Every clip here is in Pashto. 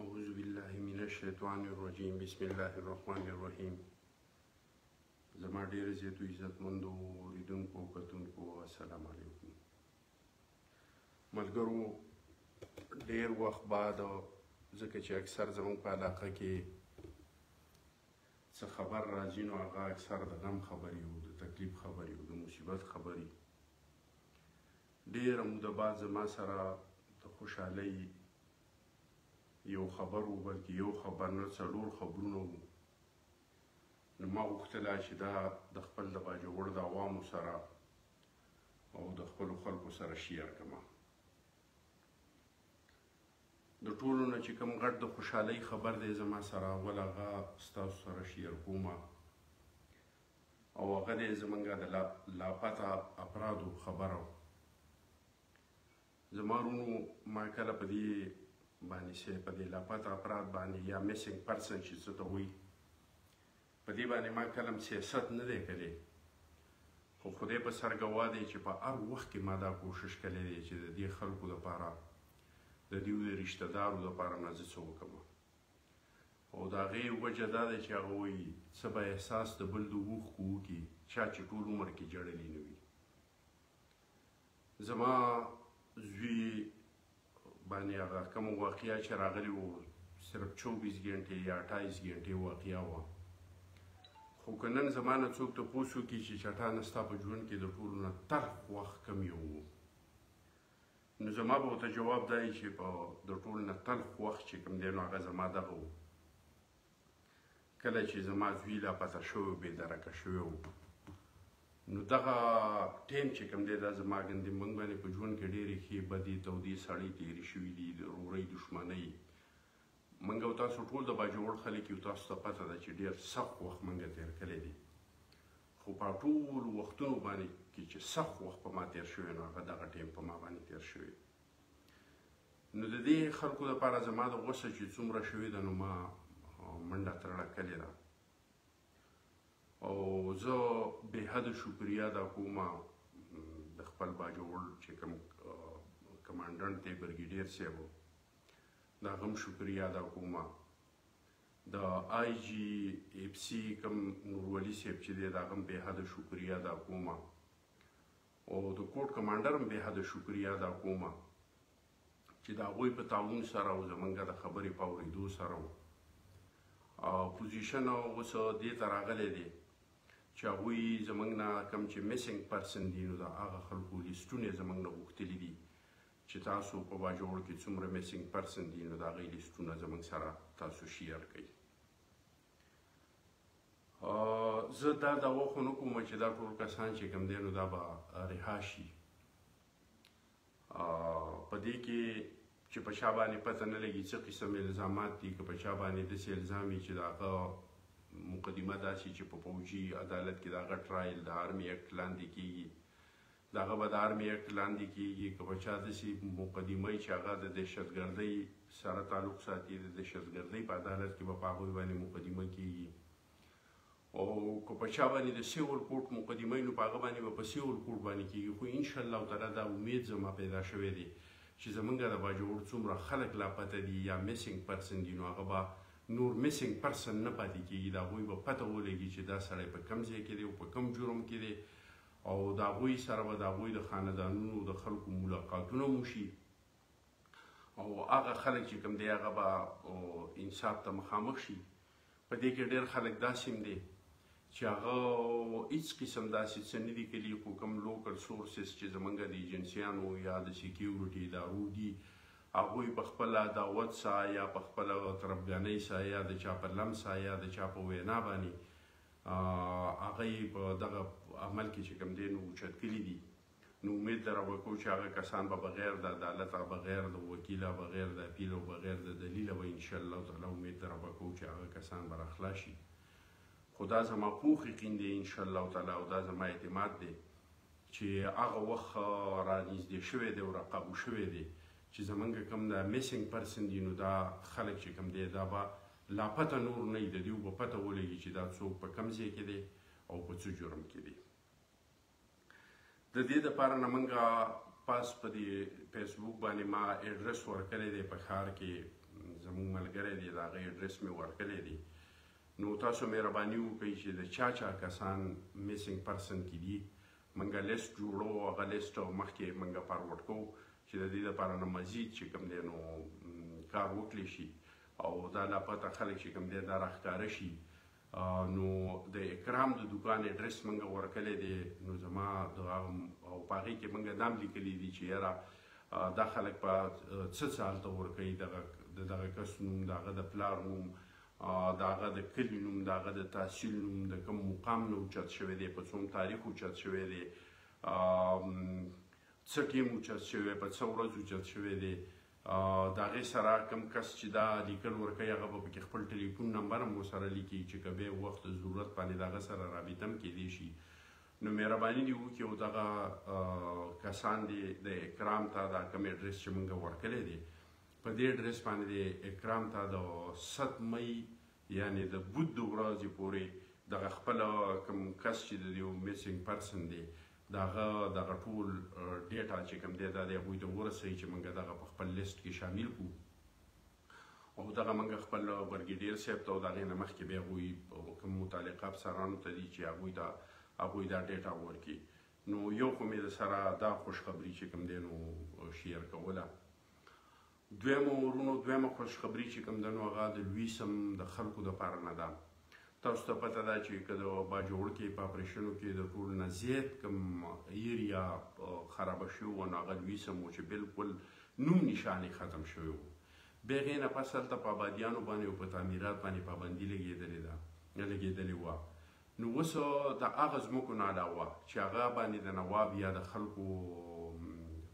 أعوذ بالله من الشیطان الرجیم بسم الله الرحمن الرحیم زما ډیر زیاتو عزتمندو اوریدونکو کتونکو السلام علیکم ملګرو ډیر وخت بعد ځکه چې اکثر زموږ په علاقه کې څه خبر راځي نو هغه اکثر د غم خبري او د تکلیف خبري او د مصیبت خبري ډیره موده بعد زما سره د خوشحالۍ یو خبر و بلکې یو خبر نه څلور خبرونه وو نو ما غوښتل چې دا د خپل د باجوړ د عوامو سره او د خپل خلکو سره شیر کما د ټولو نه چې کوم غټ د خوشحالۍ خبر دی زما سره اول هغه ستاسو سره شیر کوم او هغه دی زمونږ د لاپته افرادو خبره زما رونو ما کله په دې باندې سه په دې لاپته افراد باندې یا میسنګ پرسن چې څه ته وایي په دې باندې ما کله هم سیاست نه دی کړی، خو خدای په سر ګواه دی چې په هر وخت کې ما دا کوشش کړی دی چې د دې خلکو لپاره، د دوی د رشته دارو لپاره نه زه څه وکړم. او د هغې وجه دا ده چې هغه وایي، څه به احساس د بل د اوښکو وکړي، چا چې ټول عمر کې ژړلي نه وي. زما زوی باندې هغه کوم واقعیا چې راغلی وو صرف 24 غنټه یا 28 غنټه واقعیا وو خو کنن زمانه څوک ته پوسو کې چې چټان ستا په ژوند کې د ټولو نه ترخ وخت کم یو وو نو زما به ته جواب دای چې په د ټولو نه ترخ وخت چې کم دی نو هغه زما دغه وو کله چې زما زوی لا پڅه شوی او بې درکه شوی و نو دغه ټیم چې کوم دی دا زما ګندې مونږ باندې په ژوند کې ډېرې ښې بدې تودې سړې تېرې شوي دي د رورۍ دښمنۍ منګه او تاسو ټول د باجوړ خلک یو تاسو ته پته ده چې ډیر سخت وخت منګه تیر کړی دی خو په ټول وختونو باندې کې چې سخت وخت په ما تیر شوی نو هغه دغه ټیم په ما باندې تیر شوی نو د دې خلکو لپاره زما د غوسه چې څومره شوې ده نو ما منډه ترړه کړې ده او زه به حد شکریا ادا کوم د خپل باجوړ چې کوم کمانډنټ دی برګیډیر صاحب دا غم شکریا ادا کوم د آی جی اف سی کوم نور ولی صاحب چې دی دا غم به حد شکریا ادا کوم او د کوټ کمانډر هم بې حده شکريه ادا کوم چې د هغوی په تعاون سره او زمونږ د خبرې په اورېدو سره و پوزیشن اوس دې ته راغلی دی چې هغوی زمونږ نه کوم چې میسنګ پرسن دي نو د هغه خلکو لیسټونه زمونږ نه غوښتلي دي چې تاسو په باجوړ کې څومره میسنګ پرسن دي نو د هغوی لیسټونه زمونږ سره تاسو شیر کړئ زه دا دعوه خو نه کوم چې دا ټول کسان چې کوم دی نو دا به رها شي په دې کې چې په چا باندې پته نه لګي څه قسم الزامات دي که په چا باندې داسې الزام وي چې د هغه مقدمه داسې چې په پوځي عدالت کې د هغه ټرایل د آرمي اکټ لاندې کېږي د هغه به د ارمي اکټ لاندي کیږي که په چا دسي مقدمه وي چي هغه د دهشت ګردۍ سره تعلق ساتي د دهشت ګردۍ په عدالت کي به په هغوی باندي مقدمه کیږي او که په چا باندي د سیول کورټ مقدمه وي نو په هغه باندي به په سیول کورټ باندي کیږي خو ان شاء الله تعالی دا امید زما پیدا شوی دی چي زمونږ د باجوړ څومره خلک لاپته دي یا میسنګ پرسن دي نو هغه به نور میسنګ پرسن نه پاتي کیږي د هغوی به پته ولګي چي دا سړی په کوم ځای کي دی او په کوم جرم کي دی او د هغوی سره به د هغوی د خاندانونو د خلکو ملاقاتونه هم وشي او هغه خلک چې کوم دی هغه به انصاف ته مخامخ شي په دې کې ډېر خلک داسې هم دي چې هغه هیڅ قسم داسې څه نه دي کړي خو کوم لوکل سورسز چې زمونږ د ایجنسیانو یا د سیکیورټي ادارو دي هغوی په خپل دعوت سا یا په خپل تربګانۍ سا یا د چا په لمسا یا د چا په وینا باندې هغه یې په دغه عمل کې چې کوم دی نو اوچت کړي دي نو امید لرم وکړو چې هغه کسان به بغیر د عدالت بغیر د وکیل بغیر د اپیل او بغیر د دلیل به ان شاء الله تعالی امید لرم وکړو چې هغه کسان به راخلاص شي خدا زما پوخ یقین دی ان شاء الله تعالی او دا زما اعتماد دی چې هغه وخت را نږدې شوی دی او را قابو شوی دی چې زمونږ کم دا میسنګ پرسن دی نو دا خلک چې کم دی دا به لا پته نور نۍ د ديو به پته ولګي چي دا څوک په کم ځې کي دې او په څه جرم کي دې د دې د پاره نه منګه پاس په دې فيسبوک باندې ما اډرس ورکلې دې په خار کي زمون ملګرې دې دا غي اډرس مې ورکلې دې نو تاسو مهرباني وکړئ چې د چا چا کسان میسنګ پرسن کې دي منګه لیست جوړو هغه لیست مخکې منګه فارورډ کوو چې د دې لپاره نه مزید چې کوم دی نو کار وکړي شي او دا لاپته خلک چې کوم دی دا راښکاره شي نو د اکرام د دکان اډرس منګه ورکلی دی نو زما د او پاغې کې منګه دام لیکلی دی چې یاره دا خلک په څه څه هلته ورکوي دغه د دغه کس نوم د هغه د پلار نوم د هغه د کلي نوم د هغه د تحصیل نوم د کوم مقام نه اوچت شوی دی په څوم تاریخ اوچت شوی دی څه ټیم اوچت شوی په څه ورځ اوچت شوی دی د هغې سره کوم کس چې دا لیکل ورکوي هغه به پکې خپل ټلیفون نمبر هم ورسره لیکي چې که به وخت د ضرورت باندې د هغه سره رابطه هم کېدی شي نو مهرباني دې وکړي او دغه کسان دې د اکرام ته دا کوم اډرس چې موږ ورکړی دی په دې اډرس باندې اکرام ته د 7 مې یعنې د بود د ورځې پورې دغه خپل کوم کس چې د دیو میسنګ پرسن دی دغه دغه ټول ډیټا چې کوم دی دا د هغوی ته ورسوي چې موږ دغه په خپل لیست کې شامل کو او دغه موږ خپل برګیډیر صاحب ته او دغه نه مخکې به هغوی کوم متعلقه افسرانو ته دي چې هغوی ته هغوی دا ډیټا ورکړي نو یو خو مې د سره دا خوشخبری چې کوم دی نو شیر کوله دویمه ورونو دویمه خوشخبری چی کوم ده نو هغه د لوی سم د خلکو د پاره نه ده تاسو ته پته ده چی که د باجوړ کی په اپریشنو کی د ټول نه زیات کوم ایریا خراب شوی و نو هغه لوی سم و چی بالکل نوم نشان یې ختم شوی و بیا هغه نه پس هلته په آبادیانو باندې او په تعمیرات باندې پابندی لګیدلی ده لګیدلی وه نو اوس د هغه ځمکو نه علاوه چې هغه باندې د نواب یا د خلکو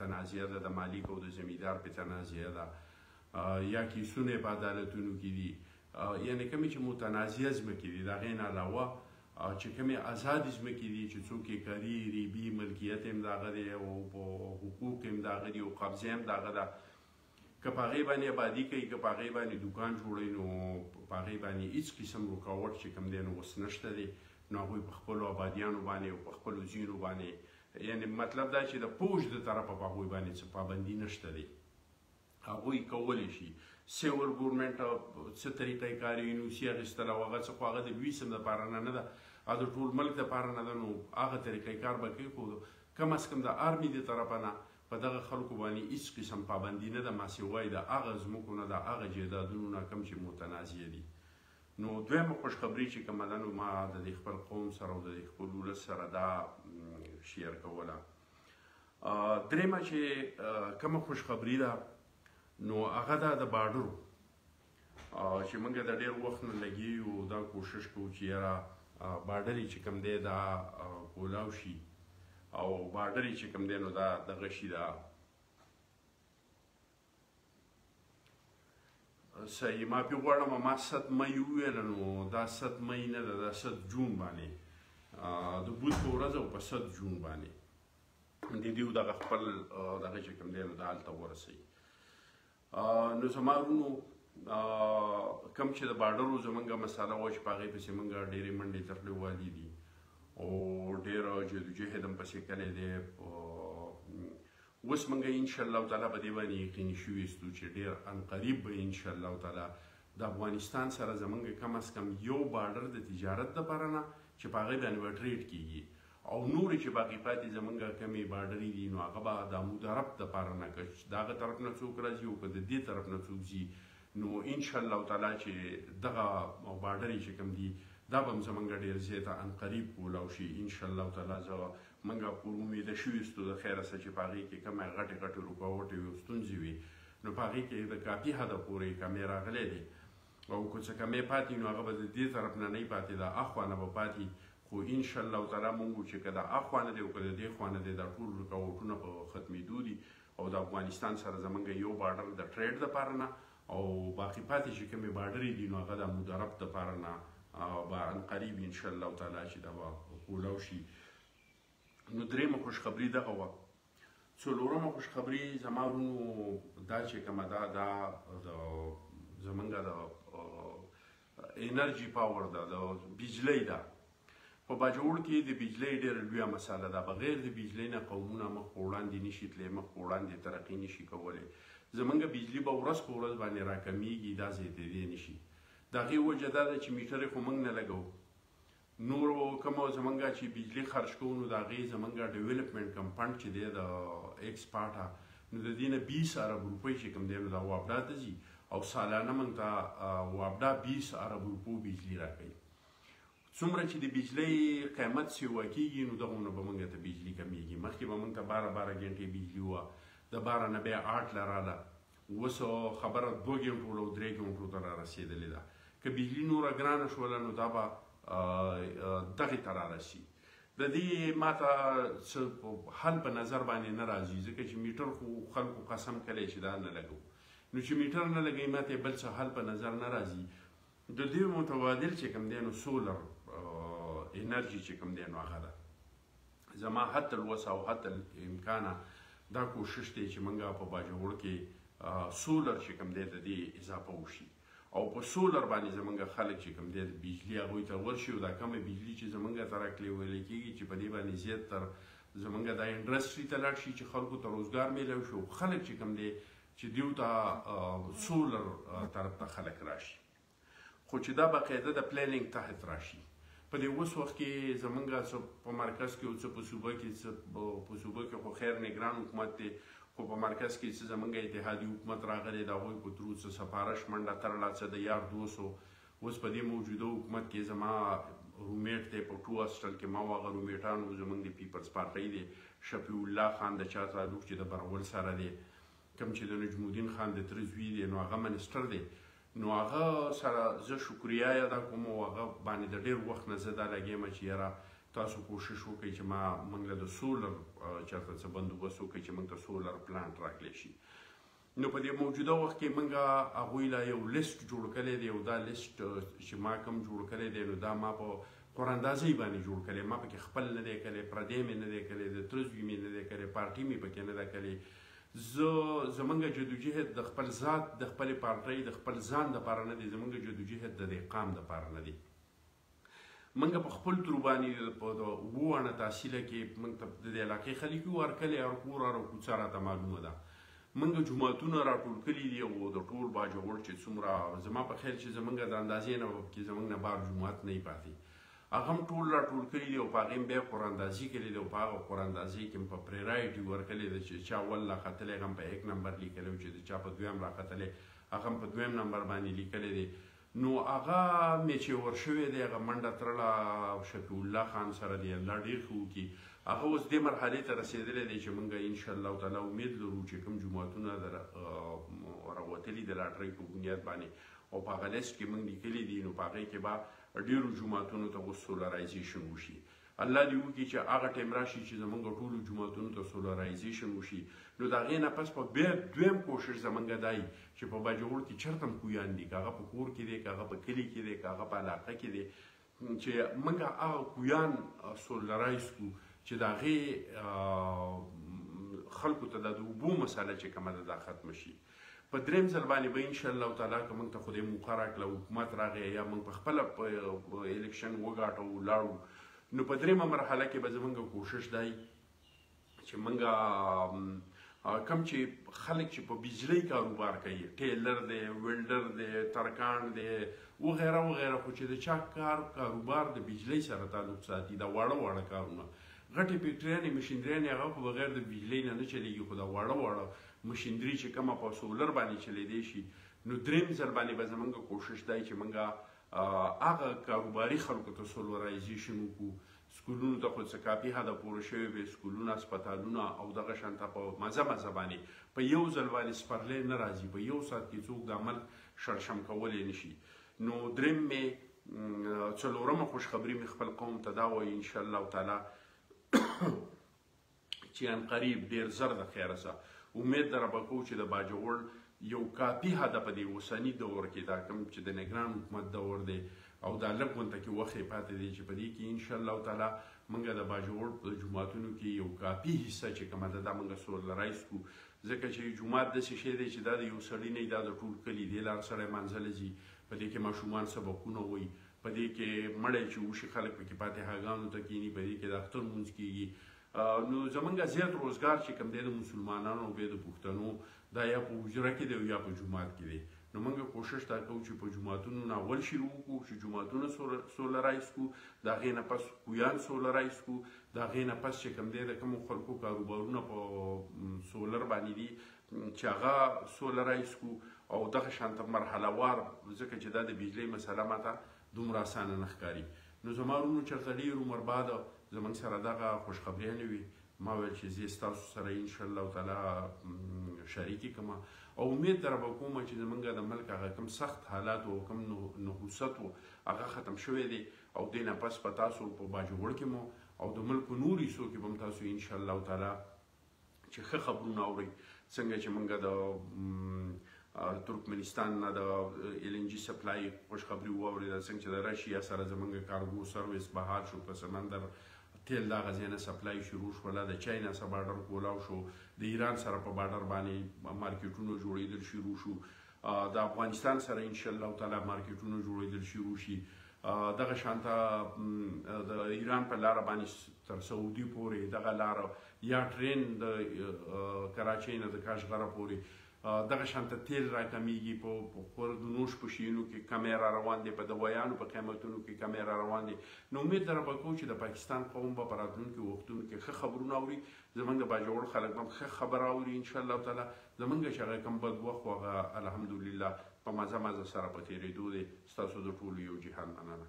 تنازعه ده، د مالک او د زمیندار پې تنازعه ده یا کیسونه یې په عدالتونو کې دي، یعنې کومې چې متنازعه ځمکې دي، د هغې نه علاوه چې کومې ازادې ځمکې دي چې څوک یې کري، ریبي، ملکیت یې هم د هغه دی او په حقوق یې هم د هغه دي او قبضه یې هم د هغه ده، که په هغې باندې ابادي کوي، که په هغې باندې دوکان جوړوي، نو په هغې باندې هېڅ قسم رکاوټ چې کوم دی نو اوس نشته دی، نو هغوی په خپلو ابادیانو باندې او په خپلو ځینو باندې یعنې مطلب دا چې د پوج د طرفه په هغوی باندې څه پابندي نشته دی، هغوی کولی شي سیول ګورنمنټ څه طریقه کار یې نوسي اخیستل او هغه څه خو هغه د لوی سم لپاره نه نه ده او د ټول ملک لپاره نه ده نو هغه طریقه کار به کوي خو کم از کم د آرمي د طرفه نه په دغه خلکو باندې هیڅ قسم پابندي نه ده ماسیوا د هغه ځمکو نه د هغه جایدادونو نه کوم چې متنازعه دي نو دویمه خوشخبري چې کومه ده نو ما د دې خپل قوم سره او د دې خپل ولس سره دا شیر کوله درېمه چې کومه خوشخبري ده نو هغه ده د بارډرو چې موږ د ډېر وخت نه لګي یو دا کوشش کوو چې یاره بارډر یې چې کوم دی دا کولاو شي او بارډر یې چې کوم دی نو دا دغه شي دا صحیح ما پی غواړم ما ست مې ویل نو دا ست مې نه ده دا ست جون باندې د بوت په ورځ او په ست جون باندې د دیو دغه خپل دغه چې کوم دی نو دا هلته ورسي نو زما ورونو کم چې د بارډرو زمونږ مساله و چې په هغې پسې مونږ ډېرې منډې ترلې والي دي او ډېر جدوجهد هم پسې کړی دی اوس مونږ ان شاء الله تعالی په دې باندې یقیني شو یستو چې ډېر ان قریب به ان شاء الله تعالی د افغانستان سره زمونږ کم از کم یو بارډر د تجارت لپاره نه چې په هغې باندې به ټریډ کیږي او نورې چې باقي پاتې زمونږ کمې باډرې دي نو هغه به دامودارب دپاره نه که دهغه طرف نه څوک راځي اوکه ددې طرف نه څوک ځي نو انشاالله تعالی چې دغه باډرې چې کوم دي دا به هم زمونږ ډیر ځای ته عنقریب کولاو شي انشاالله تعالی زه مونږ پر اومیده شویستو دخیره څه چې په هغې کې کمې غټې غټې رکاوټې وې او ستونزې وې نو په هغې کې دکافي حده پورې کمې راغلی دی او که څه کمی پاتی نو هغه به د دی طرف نه نی پاتی دا اخوا نه به پاتی خو ان شاء الله تعالی مونږ چه که دا اخوا نه دی او که د دی خوا نه دی دا ټول رکاوټونه په ختمیدو دی او د افغانستان سره زمونږ یو باډر د ټریډ د پاره نه او باقی پاتی چه کمی باډری دی نو هغه د مدرب د پاره نه به ان قریب ان شاء الله تعالی چه دا به کولاو شی نو دریمه خوشخبری دغه وه څلورمه خوشخبری زما ورونو دا چې کومه دا دا زمونږه د انرژي پاور ده د بجلی ده په باجوړ کې د بجلی ډېره لویه مساله ده بغیر د بجلی نه قومونه مخ په وړاندې نشي تللی مخ په وړاندې ترقي نشي کولی زمونږ بجلی به ورځ په ورځ باندې راکمیږي دا زیاتېدی نشي د هغې وجه دا ده چې میټرې خو موږ نه لګو نورو کومه زمونږه چی بجلی خرج کوو نو د هغی زمونږه ډویلپمنټ کم فنډ چی دی د ایکس پاټه نو د دی نه بیس ارب روپی چی کوم دی نو دا وابډا ته ځی او سالانه مونږ ته وابډا بیس ارب روپو بجلی راکوی څومره چی د بجلی قیمت سیوا کیږی نو دغونه به مونږ ته بجلی کمیږی مخکی به مونږ ته باره باره ګنټی بجلی وه د باره نه بیا آټ لراله اوس خبره دوه ګنټو له درې ګنټو ته را رسېدلې ده. که بجلي نوره ګرانه شوله نو دا به دغې ته را رسي. د دې ما ته څه حل په نظر باندې نه راځي ځکه چې میټر خو خلکو قسم کړی چې دا نه لګو. نو چې میټر نه لګوي ما ته بل څه حل په نظر نه راځي. د دې متبادل چې کوم دی نو سولر انرژي چې کوم دی نو هغه ده. زما حتی الوسع او حتی الامکان دا کوشش دی چې منګه په باجوړ کې سولر چې کوم دی د دې اضافه وشي او په سولر باندې زمونږ خلک چې کوم دی د بجلی هغوی ته ورشي او دا کمه بجلی چې زمونږ ته راکلې ویل کېږي چې په دې باندې زیات تر زمونږ دا انډسټري ته لاړ شي چې خلکو ته روزګار میلاو شي او خلک چې کوم دی چې دیو ته سولر طرف ته خلک راشي خو چې دا بقاعده د پلانینګ تحت راشي په دې اوس وخت کې زمونږ څه په مرکز کې او څه په صوبه کې څه په صوبه کې خو خیر نگران حکومت دی خو په مرکز کې چې زمونږ اتحادي حکومت راغلی دا غوي په ترو څه سفارش منډه ترلا څه د یار دوسو اوس په دې موجوده حکومت کې زما رومیټ دی په ټو هاسټل کې ما واغه رومیټان او زمونږ د پیپلز پارټۍ دی شفیع الله خان د چا تعلق چې د برول سره دی کم چې د نجم الدین خان د تر زوی دی نو هغه منسټر دی نو هغه سره زه شکریا یاده کوم او هغه باندې د ډیر وخت نه زه دا لګیم چې یاره تاسو کوشش وکړئ چې ما موږ له د سولر چرته څه بندوبست وکړئ چې موږ ته سولر پلانټ راکړی شي نو په دې موجوده وخت کې موږ هغوی لا یو لیست جوړ کړی دی او دا لیست چې ما کوم جوړ کړی دی نو دا ما په قراندازي باندې جوړ کړي ما پکې خپل نه دی کړي پردې مې نه دی کړي د ترزوی مې نه دی کړي پارټي مې پکې نه ده کړي زه زمونږ جدوجهد د خپل ذات، د خپلې پارټۍ، د خپل ځان لپاره نه دی، زمونږ جدوجهد د دې قام لپاره نه دی. مونږ په خپل تور باندې په ووانه تحصیله کې مونږ ته د دې علاقې خلک یو هر کلی هر کور هر کوڅه راته معلومه ده. مونږ جوماتونه راټول کړي دي او د ټول باجوړ چې څومره زما په خیال چې زمونږ د اندازې نه به پکې زمونږ نه بار جومات نه وي پاتې. هغه هم ټول راټول کړي دي او په هغې هم بیا قراندازي کړې ده او په هغه قراندازۍ کې هم په پریرایټي ورکړې ده چې چا اول راختلی هغه هم په ایک نمبر لیکلی او چې د چا په دویم راختلی هغه هم په دویم نمبر باندې لیکلی دی نو هغه میچور شوی دی هغه منډه ترړه شفیع الله خان سره دی الله ډیر ښه وکړي هغه اوس دې مرحلې ته رسېدلی دی چې موږ ان شاء الله تعالی امید لرو چې کوم جماعتونه د راوتلي د لاټرۍ په بنیاد باندې او په هغه لیست کې موږ لیکلي دي نو په هغې کې به ډیرو جوماتونو ته اوس سولرایزیشن وشي الله دې وکړي چې هغه ټیم راشي چې زمونږ ټولو جوماتونو ته سولرایزیشن وشي نو د هغې نه پس په بیا دویم کوشش زمونږ دای چې په باجوړ کې چرته هم کویان دي که هغه په کور کې دی که هغه په کلي کې دی که هغه په علاقه کې دی چې موږ هغه کویان سولرایز کو چې د هغې خلکو ته د اوبو مسله چې کومه ده دا ختمه شي په دریم ځل باندې به ان شاء الله تعالی که موږ ته خدای موقع راکړه حکومت راغی یا موږ په خپل الیکشن وګاټو لاړو نو په دریمه مرحله کې به زمونږ کوشش دی چې موږ کم چې خلک چې په بجلی کاروبار کوي ټیلر دی ویلډر دی ترکان دی و غیره و غیره خو چې د چا کار کاروبار د بجلی سره تعلق ساتي دا واړه واړه کارونه غټې فکټریانې مشینریانې هغه خو بغیر د بجلی نه نه چلیږي خو دا واړه واړه مشیندري چې کومه په سولر باندې چلیدی شي نو دریم ځل باندې به زمونږ کوشش دی چې مونږه هغه کاروباري خلکو ته سولورایزیشن وکړو سکولونو ته خو څه کافي حده پوره شوی وي سکولونه هسپتالونه او دغه شان ته په مزه مزه باندې په یو ځل باندې سپرلی نه راځي په یو ساعت کې څوک دا ملک شړشم کولی نشي نو دریم مې څلورمه خوشخبری مې خپل قوم ته دا وایي انشاءالله تعالی چې ان قریب ډیر زر د خیره سه امید در به کو چې د باجوړ یو کاپی هدا په دې اوسنی دور کې دا کم چې د نگران حکومت دور دی او دا لګونته کې وخت پاتې دی چې په دې کې ان شاء الله تعالی منګه د باجوړ په جمعاتونو کې یو کاپی حصہ چې کومه ده دا منګه سور لرایس کو ځکه چې جمعات د څه شی دی چې دا د یو سړی نه دا د ټول کلی دی لار سره منځل زی په دې کې ماشومان سبقونه وای په دې کې مړی چې وشي خلک پکې فاتحاګانو ته کینی په دې کې د اختر مونږ کیږي نو زمونږ زیات روزګار چې کم دی د مسلمانانو به د پښتنو دا یا په حجره کې دی یا په جماعت کې دی نو موږ کوشش دا کوو چې په جماعتونو نه اول شروع وکړو چې جماعتونه سولرایز کو دا غې نه پس کویان سولرایز کو دا غې نه پس چې کم دی د کوم خلکو کاروبارونه په سولر باندې دي چې هغه سوله رایس کو او دغه شانته مرحله وار ځکه چې دا د بجلی مسله ماته دومره اسانه نه ښکاري نو زما رونو چرته ډیر عمر بعد زمنګ سره دغه خوشخبری نه وي ما ویل چې زه تاسو سره ان شاء الله تعالی شریکی کوم او امید در به کوم چې زمونږ د ملک هغه کم سخت حالات او کم نحوست او هغه ختم شوه دی او دینه پس په تاسو په باجوړ کې مو او د ملک نوري سو کې بم تاسو ان شاء الله تعالی چې ښه خبرونه اوري څنګه چې موږ د ترکمنستان نه د ایل ان جی سپلای خوشخبری واوریدل څنګه چې د راشیا سره زمونږ کارګو سرویس بهال شو په سمندر تیل دا غزینه سپلای شروع شول د چاینا سره بارډر کولاو شو د ایران سره په بارډر باندې مارکیټونو جوړیدل شروع شو د افغانستان سره ان شاء الله تعالی مارکیټونه جوړیدل شروع شي دغه شانته د ایران په لار باندې تر سعودي پورې دغه لار یا ټرین د کراچۍ نه د کاشغره پورې دغه شانته تیل را کمیږي په خور د نوش په شینو کې کمی را روان دی په دویانو په قیمتونو کې کمی را روان دی نو امید لرم به کوم چې د پاکستان قوم به په راتلونکي وختونو کې ښه خبرونه اوري زمونږ د باجوړ خلک به ښه خبره اوري ان شاء الله تعالی زمونږ چې هغه کوم بد وخت وو هغه الحمدلله په مزه مزه سره په تیریدو دی ستاسو د ټولو یو جهان مننه.